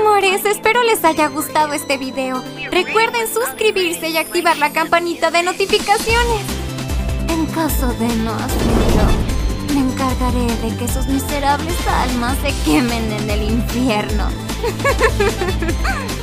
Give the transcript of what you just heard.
amores, espero les haya gustado este video. Recuerden suscribirse y activar la campanita de notificaciones. En caso de no hacerlo, me encargaré de que sus miserables almas se quemen en el infierno.